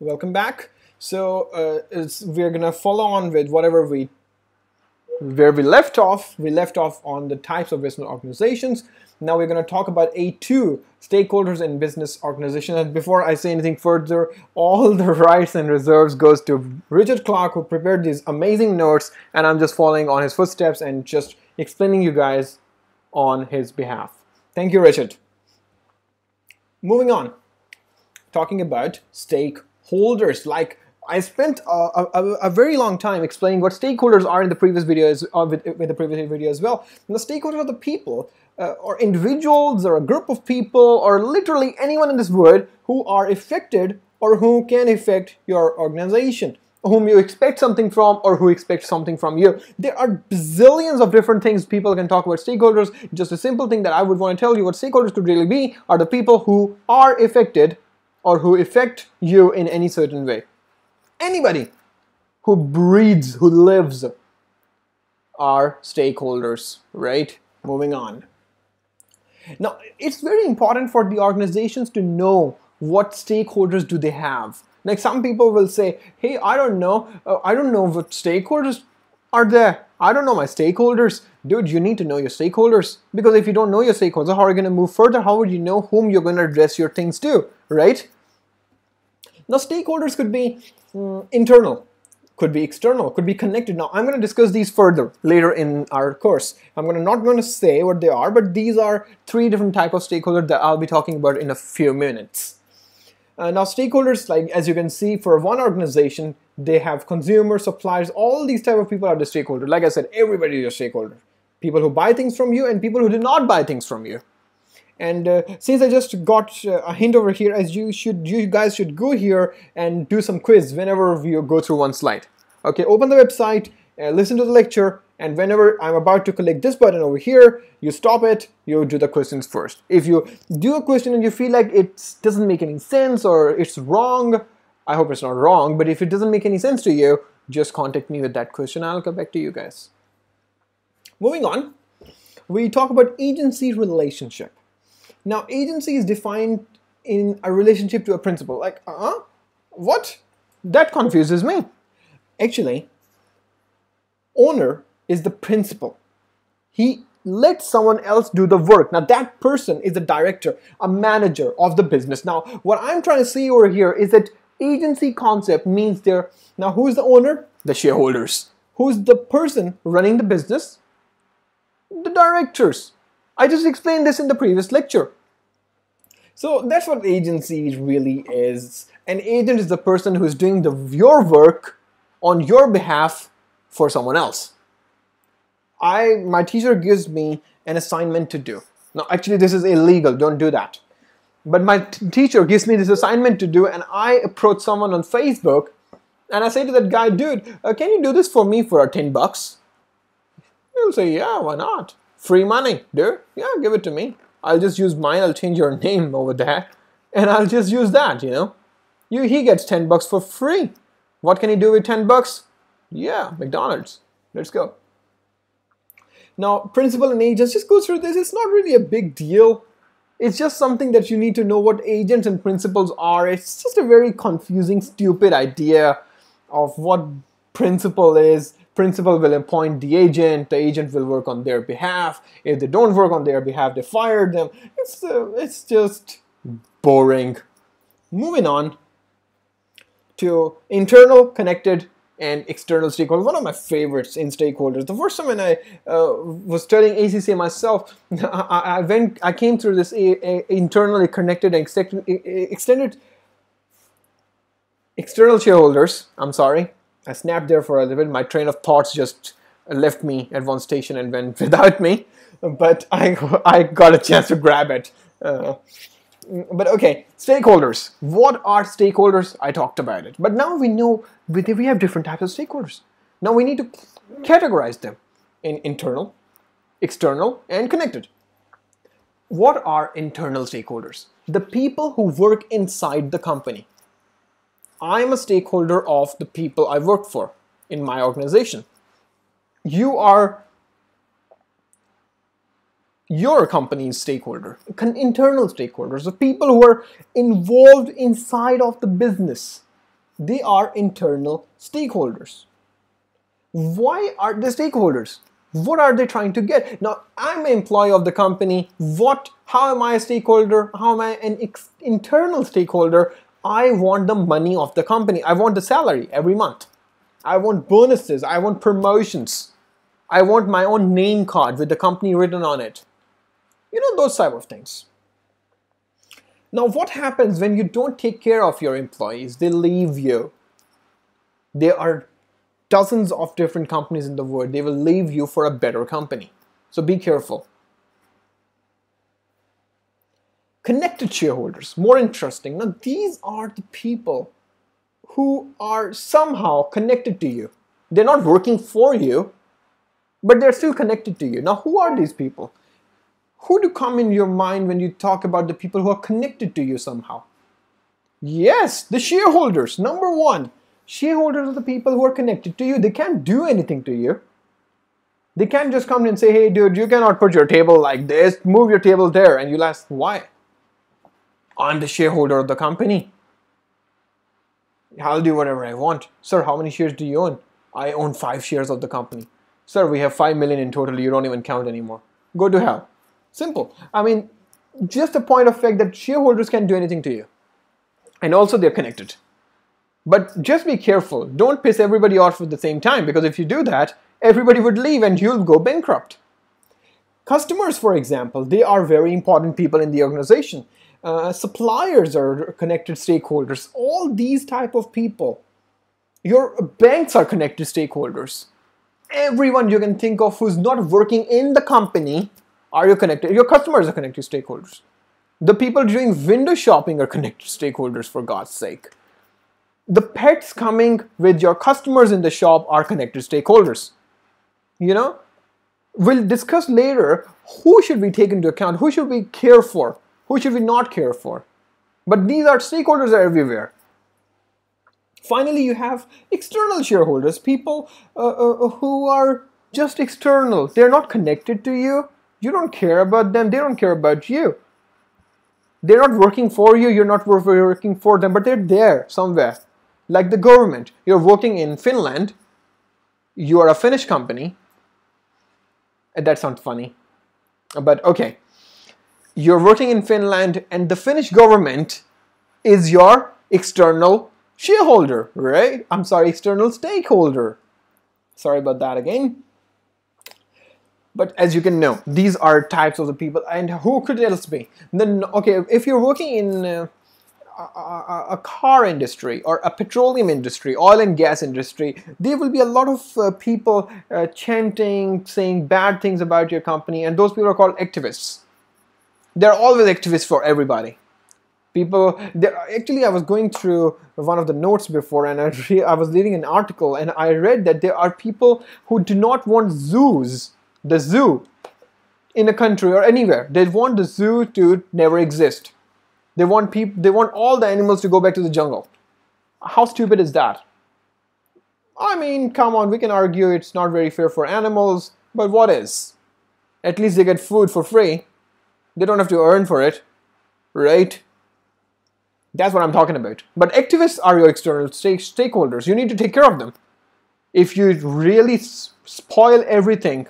welcome back. So uh, we're gonna follow on with whatever we where we left off. We left off on the types of business organizations. Now we're going to talk about A2, stakeholders in business organization. And before I say anything further, all the rights and reserves goes to Richard Clark who prepared these amazing notes and I'm just following on his footsteps and just explaining you guys on his behalf. Thank you, Richard. Moving on, talking about stakeholders like I spent a, a, a, very long time explaining what stakeholders are in the previous videos, uh, with, with, the previous video as well. And the stakeholders are the people, uh, or individuals, or a group of people, or literally anyone in this world who are affected or who can affect your organization, whom you expect something from, or who expect something from you. There are bazillions of different things people can talk about stakeholders. Just a simple thing that I would want to tell you what stakeholders could really be are the people who are affected or who affect you in any certain way anybody who breathes, who lives, are stakeholders, right? Moving on. Now, it's very important for the organizations to know what stakeholders do they have. Like some people will say, hey, I don't know, uh, I don't know what stakeholders are there. I don't know my stakeholders. Dude, you need to know your stakeholders because if you don't know your stakeholders, how are you going to move further? How would you know whom you're going to address your things to, right? Now, stakeholders could be mm, internal, could be external, could be connected. Now, I'm going to discuss these further later in our course. I'm going to not going to say what they are, but these are three different type of stakeholders that I'll be talking about in a few minutes. Uh, now, stakeholders, like as you can see, for one organization, they have consumers, suppliers, all these type of people are the stakeholder. Like I said, everybody is a stakeholder. People who buy things from you and people who do not buy things from you. And uh, since I just got uh, a hint over here, as you should, you guys should go here and do some quiz whenever you go through one slide. Okay, open the website, uh, listen to the lecture, and whenever I'm about to click this button over here, you stop it, you do the questions first. If you do a question and you feel like it doesn't make any sense or it's wrong, I hope it's not wrong, but if it doesn't make any sense to you, just contact me with that question. I'll come back to you guys. Moving on, we talk about agency relationship. Now, agency is defined in a relationship to a principal. Like, uh huh? What? That confuses me. Actually, owner is the principal. He lets someone else do the work. Now, that person is the director, a manager of the business. Now, what I'm trying to say over here is that agency concept means there. Now, who's the owner? The shareholders. Who's the person running the business? The directors. I just explained this in the previous lecture. So that's what agency really is. An agent is the person who is doing the, your work on your behalf for someone else. I my teacher gives me an assignment to do. Now actually this is illegal, don't do that. But my teacher gives me this assignment to do and I approach someone on Facebook and I say to that guy, dude, uh, can you do this for me for 10 bucks? He'll say, yeah, why not? Free money, dude. Yeah, give it to me. I'll just use mine. I'll change your name over there, and I'll just use that. You know, you he gets ten bucks for free. What can he do with ten bucks? Yeah, McDonald's. Let's go. Now, principal and agents, just go through this. It's not really a big deal. It's just something that you need to know what agents and principals are. It's just a very confusing, stupid idea of what principal is principal will appoint the agent the agent will work on their behalf. If they don't work on their behalf they fire them. It's uh, it's just boring. Moving on to internal connected and external stakeholders. One of my favorites in stakeholders. The first time when i uh, was studying acca myself I, I, went i came through this a, a internally connected and extended external shareholders i'm sorry I snapped there for a little bit. My train of thoughts just left me at one station and went without me, but I, I got a chance to grab it. Uh, but okay, stakeholders. What are stakeholders? I talked about it. But now we know we have different types of stakeholders. Now we need to categorize them in internal, external, and connected. What are internal stakeholders? The people who work inside the company. I'm a stakeholder of the people I work for in my organization. You are your company's stakeholder, internal stakeholders, the people who are involved inside of the business. They are internal stakeholders. Why are they stakeholders? What are they trying to get? Now, I'm an employee of the company. What, how am I a stakeholder? How am I an internal stakeholder? I want the money of the company. I want the salary every month. I want bonuses. I want promotions. I want my own name card with the company written on it. You know, those type of things. Now, what happens when you don't take care of your employees? They leave you. There are dozens of different companies in the world. They will leave you for a better company. So be careful. Connected shareholders, more interesting. Now, these are the people who are somehow connected to you. They're not working for you, but they're still connected to you. Now, who are these people? Who do come in your mind when you talk about the people who are connected to you somehow? Yes, the shareholders. Number one, shareholders are the people who are connected to you. They can't do anything to you. They can't just come and say, hey, dude, you cannot put your table like this, move your table there. And you'll ask, why? I'm the shareholder of the company. I'll do whatever I want. Sir, how many shares do you own? I own five shares of the company. Sir, we have five million in total. You don't even count anymore. Go to hell. Simple. I mean, just a point of fact that shareholders can't do anything to you. And also they're connected. But just be careful. Don't piss everybody off at the same time because if you do that, everybody would leave and you'll go bankrupt. Customers, for example, they are very important people in the organization uh, suppliers are connected stakeholders. All these type of people your banks are connected stakeholders. Everyone you can think of who's not working in the company are you connected your customers are connected stakeholders. The people doing window shopping are connected stakeholders for god's sake. The pets coming with your customers in the shop are connected stakeholders. You know? We'll discuss later who should we take into account who should we care for who should we not care for? But these are stakeholders are everywhere. Finally, you have external shareholders, people uh, uh, who are just external. They're not connected to you. You don't care about them. They don't care about you. They're not working for you. You're not working for them, but they're there somewhere. Like the government. You're working in Finland. You are a Finnish company. That sounds funny. But okay you're working in Finland and the Finnish government is your external shareholder, right? I'm sorry, external stakeholder. Sorry about that again. But as you can know, these are types of the people. And who could else be? Then, okay, if you're working in uh, a, a, car industry or a petroleum industry, oil and gas industry, there will be a lot of uh, people uh, chanting, saying bad things about your company, and those people are called activists they're always activists for everybody. People there actually i was going through one of the notes before and I, re- I was reading an article and i read that there are people who do not want zoos the zoo in a country or anywhere. They want the zoo to never exist. They want people they want all the animals to go back to the jungle. How stupid is that? I mean come on we can argue it's not very fair for animals but what is? At least they get food for free they don't have to earn for it, right? That's what I'm talking about. But activists are your external stake stakeholders. You need to take care of them. If you really spoil everything,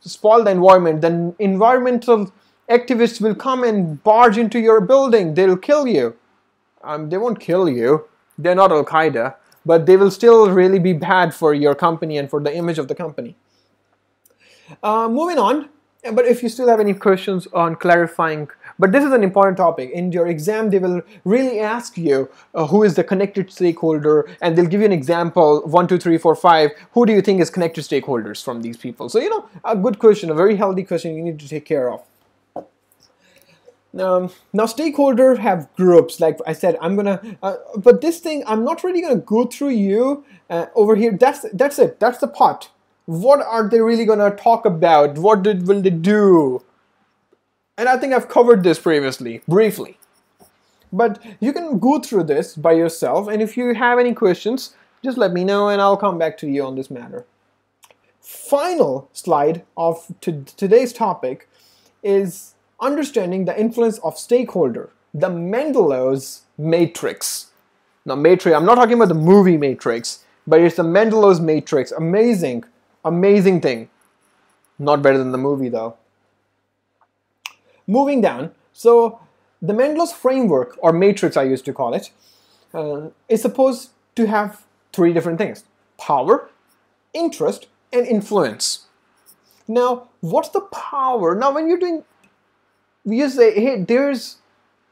spoil the environment, then environmental activists will come and barge into your building. They'll kill you. Um, they won't kill you. They're not Al Qaeda, but they will still really be bad for your company and for the image of the company. Uh, moving on, but if you still have any questions on clarifying but this is an important topic. In your exam they will really ask you uh, who is the connected stakeholder and they'll give you an example one two three four five who do you think is connected stakeholders from these people? So you know a good question a very healthy question you need to take care of. Um, now stakeholder have groups like I said I'm gonna uh, but this thing I'm not really gonna go through you uh, over here. That's that's it. That's the pot what are they really going to talk about? What did, will they do? And I think I've covered this previously, briefly. But you can go through this by yourself, and if you have any questions, just let me know and I'll come back to you on this matter. Final slide of today's topic is understanding the influence of stakeholder, the Mendelow's matrix. Now, Matrix, I'm not talking about the movie Matrix, but it's the Mendelow's Matrix. Amazing, amazing thing. Not better than the movie though. Moving down, so the Mendelow's framework, or matrix I used to call it, uh, is supposed to have three different things power, interest, and influence. Now, what's the power? Now, when you're doing, you say, hey, there's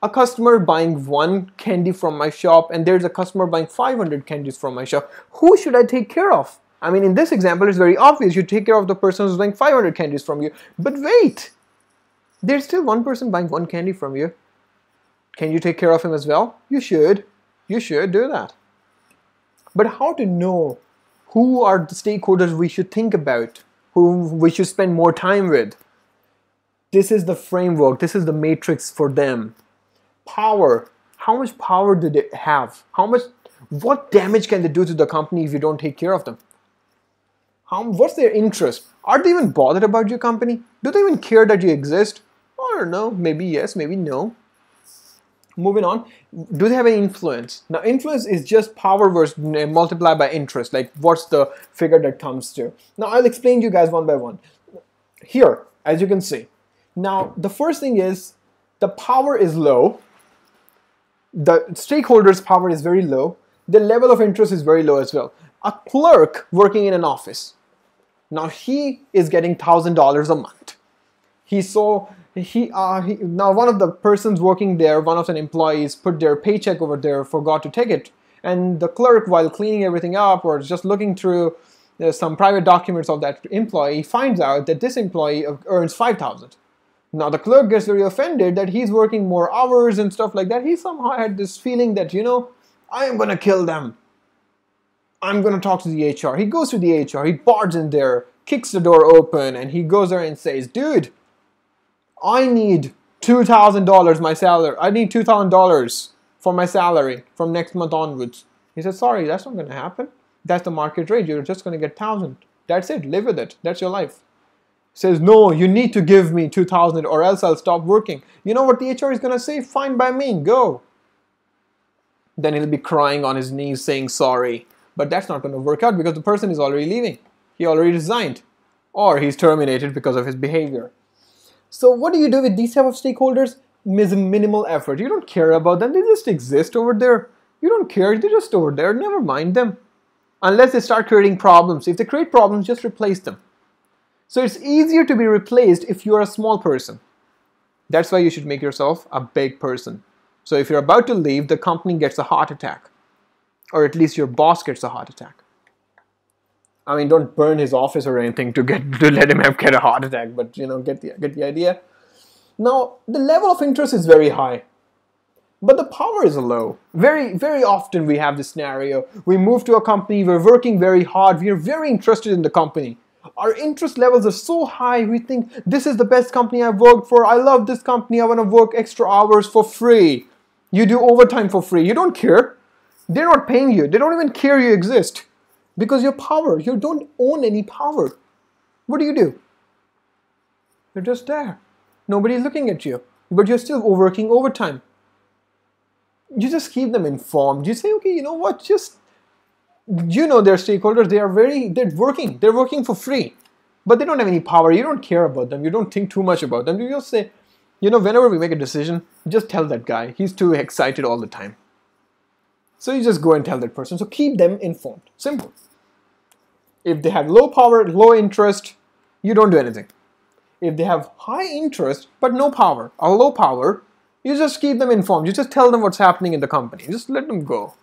a customer buying one candy from my shop, and there's a customer buying 500 candies from my shop. Who should I take care of? I mean, in this example, it's very obvious. You take care of the person who's buying 500 candies from you. But wait, there's still one person buying one candy from you. Can you take care of him as well? You should. You should do that. But how to know who are the stakeholders we should think about, who we should spend more time with? This is the framework, this is the matrix for them. Power. How much power do they have? How much what damage can they do to the company if you don't take care of them? How, what's their interest? Are they even bothered about your company? Do they even care that you exist? I don't know. Maybe yes, maybe no. Moving on, do they have any influence? Now, influence is just power versus uh, multiplied by interest. Like, what's the figure that comes to? Now, I'll explain to you guys one by one. Here, as you can see. Now, the first thing is the power is low. The stakeholders' power is very low. The level of interest is very low as well. A clerk working in an office now he is getting thousand dollars a month. He saw he, uh, he now one of the persons working there, one of the employees, put their paycheck over there, forgot to take it, and the clerk, while cleaning everything up or just looking through uh, some private documents of that employee, finds out that this employee earns five thousand. Now the clerk gets very offended that he's working more hours and stuff like that. He somehow had this feeling that you know I am gonna kill them. I'm going to talk to the HR. He goes to the HR, he barges in there, kicks the door open, and he goes there and says, Dude, I need $2,000 my salary. I need $2,000 for my salary from next month onwards. He says, Sorry, that's not going to happen. That's the market rate. You're just going to get 1000 That's it. Live with it. That's your life. He says, No, you need to give me 2000 or else I'll stop working. You know what the HR is going to say? Fine by me. Go. Then he'll be crying on his knees saying sorry. But that's not going to work out because the person is already leaving. He already resigned. Or he's terminated because of his behavior. So what do you do with these type of stakeholders? Minimal effort. You don't care about them. They just exist over there. You don't care. They're just over there. Never mind them. Unless they start creating problems. If they create problems, just replace them. So it's easier to be replaced if you're a small person. That's why you should make yourself a big person. So if you're about to leave, the company gets a heart attack or at least your boss gets a heart attack. I mean, don't burn his office or anything to get to let him have get a heart attack, but you know, get the get the idea. Now, the level of interest is very high, but the power is low. Very, very often we have this scenario. We move to a company, we're working very hard, we are very interested in the company. Our interest levels are so high, we think this is the best company I've worked for. I love this company. I want to work extra hours for free. You do overtime for free. You don't care. They're not paying you. They don't even care you exist because your power, you don't own any power. What do you do? You're just there. Nobody's looking at you, but you're still working overtime. You just keep them informed. You say, okay, you know what? Just you know their stakeholders. They are very they're working. They're working for free, but they don't have any power. You don't care about them. You don't think too much about them. You just say, you know, whenever we make a decision, just tell that guy. He's too excited all the time. So you just go and tell that person. So keep them informed. Simple. If they have low power, low interest, you don't do anything. If they have high interest but no power, or low power, you just keep them informed. You just tell them what's happening in the company. Just let them go.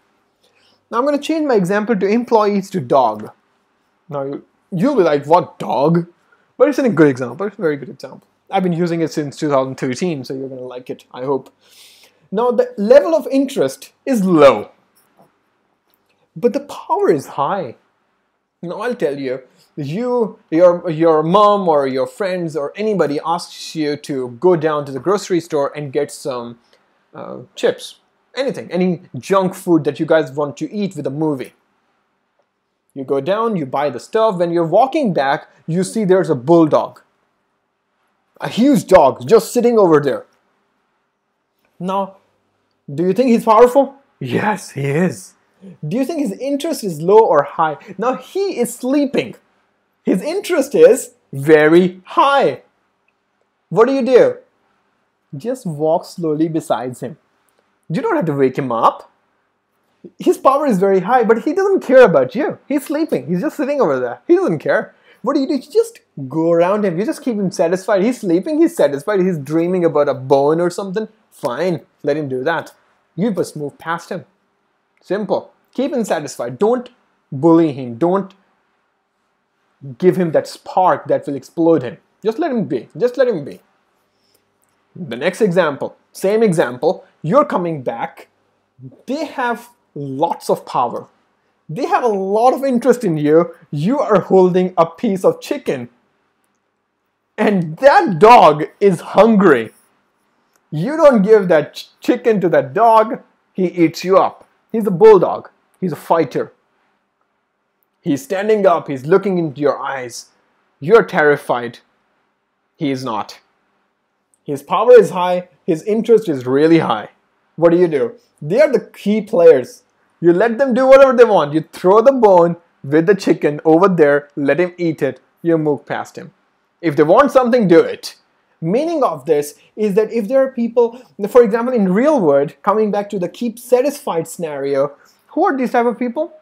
Now I'm going to change my example to employees to dog. Now you, you'll be like, what dog? But it's a good example. It's a very good example. I've been using it since 2013, so you're going to like it, I hope. Now the level of interest is low but the power is high. Now I'll tell you, you, your, your mom or your friends or anybody asks you to go down to the grocery store and get some uh, chips, anything, any junk food that you guys want to eat with a movie. You go down, you buy the stuff. When you're walking back, you see there's a bulldog, a huge dog just sitting over there. Now, do you think he's powerful? Yes, he is. Do you think his interest is low or high? Now he is sleeping. His interest is very high. What do you do? Just walk slowly beside him. You don't have to wake him up. His power is very high, but he doesn't care about you. He's sleeping. He's just sitting over there. He doesn't care. What do you do? You just go around him. You just keep him satisfied. He's sleeping. He's satisfied. He's dreaming about a bone or something. Fine. Let him do that. You just move past him. Simple. Keep him satisfied. Don't bully him. Don't give him that spark that will explode him. Just let him be. Just let him be. The next example, same example, you're coming back. They have lots of power. They have a lot of interest in you. You are holding a piece of chicken. And that dog is hungry. You don't give that ch- chicken to that dog, he eats you up. He's a bulldog, he's a fighter. He's standing up, he's looking into your eyes. You're terrified. He is not. His power is high, his interest is really high. What do you do? They are the key players. You let them do whatever they want. You throw the bone with the chicken over there, let him eat it, you move past him. If they want something, do it. Meaning of this is that if there are people, for example, in real world, coming back to the keep satisfied scenario, who are these type of people?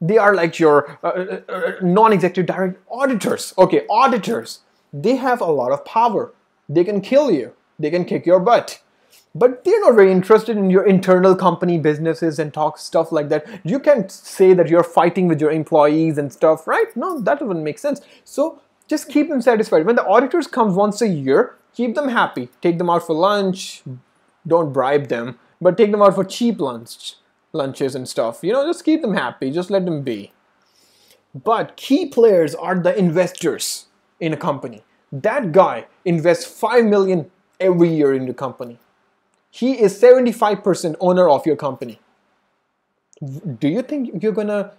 They are like your uh, uh, uh, non-executive direct auditors. Okay, auditors. They have a lot of power. They can kill you. They can kick your butt but they're not very interested in your internal company businesses and talk stuff like that. You can't say that you're fighting with your employees and stuff, right? No, that doesn't make sense. So just keep them satisfied. When the auditors come once a year, keep them happy. Take them out for lunch. Don't bribe them, but take them out for cheap lunch, lunches and stuff. You know, just keep them happy. Just let them be. But key players are the investors in a company. That guy invests 5 million every year in the company he is 75% owner of your company. Do you think you're gonna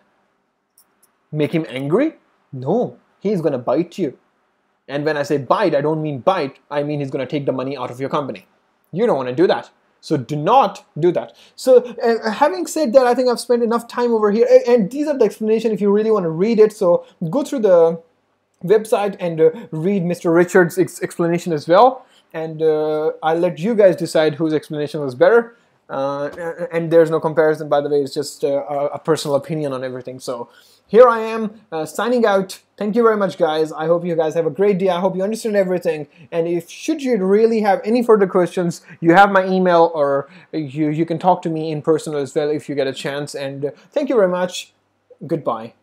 make him angry? No, he's gonna bite you. And when I say bite, I don't mean bite, I mean he's gonna take the money out of your company. You don't wanna do that. So do not do that. So uh, having said that, I think I've spent enough time over here. And these are the explanation if you really want to read it. So go through the website and uh, read Mr. Richard's ex explanation as well and uh, I'll let you guys decide whose explanation was better. Uh, and there's no comparison, by the way, it's just uh, a personal opinion on everything. So here I am uh, signing out. Thank you very much, guys. I hope you guys have a great day. I hope you understand everything. And if should you really have any further questions, you have my email or you, you can talk to me in person as well if you get a chance. And thank you very much. Goodbye.